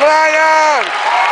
Lions!